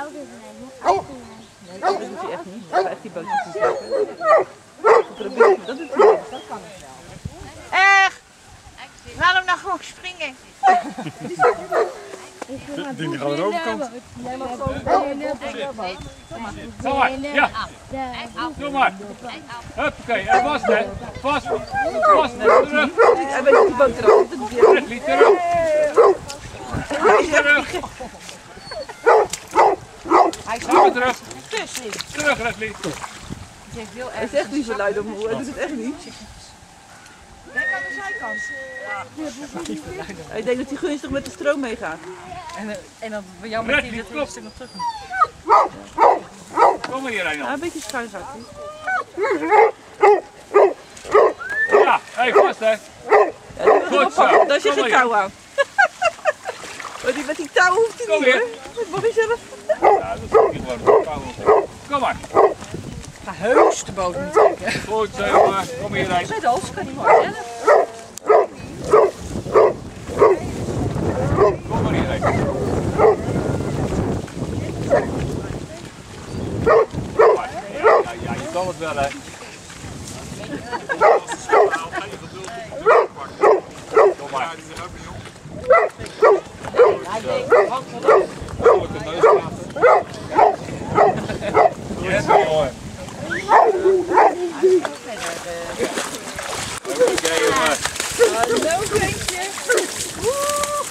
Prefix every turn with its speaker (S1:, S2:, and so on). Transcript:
S1: ouder zijn, hoe oud ben jij?
S2: Nee, dat doet hij echt niet. Dat echt die boot niet dat doet hij niet. Dat kan het wel.
S3: Echt? Laat hem nou gewoon springen.
S4: Die die gaan aan de overkant.
S1: Jij mag zo de
S4: Kom maar, ja,
S1: de
S4: doe maar. Huppakee, en vast hè. Vast, vast, terug.
S2: Hij weet eraf Dat doet hij echt
S4: Leslie, terug. Terug.
S3: Hij is
S4: Gaan we terug.
S3: tussen.
S4: Terug, Leslie.
S3: erg.
S2: is echt niet zo luid om moe. Hij doet het echt niet.
S3: Kijk aan de zijkant.
S2: Hij denkt dat hij gunstig met de stroom meegaat.
S3: En, eh, en dan bij jou met dat
S4: klop.
S3: stuk nog terug.
S4: Kom maar hier,
S2: Ja,
S4: Reinhard.
S2: een beetje schuin gaat hij.
S4: Ja, hé, vast hè. Goed zo.
S2: Daar zit
S4: Kom
S2: geen
S4: maar
S2: touw aan. Maar die met die touw hoeft hij
S4: Kom
S2: niet. Dat mag hij zelf.
S4: Ja, dat is niet gewoon. Kom maar.
S3: Ga heus de boot niet trekken.
S4: Goed zo, jongen. Kom hier, Rijn.
S3: Met de hals kan hij mooi.
S4: Kom maar hier. Ja, ja, ja, je kan het wel, hè. Kom maar.
S3: Hij denkt,
S4: Yes, you are. Okay, no, thank
S2: you.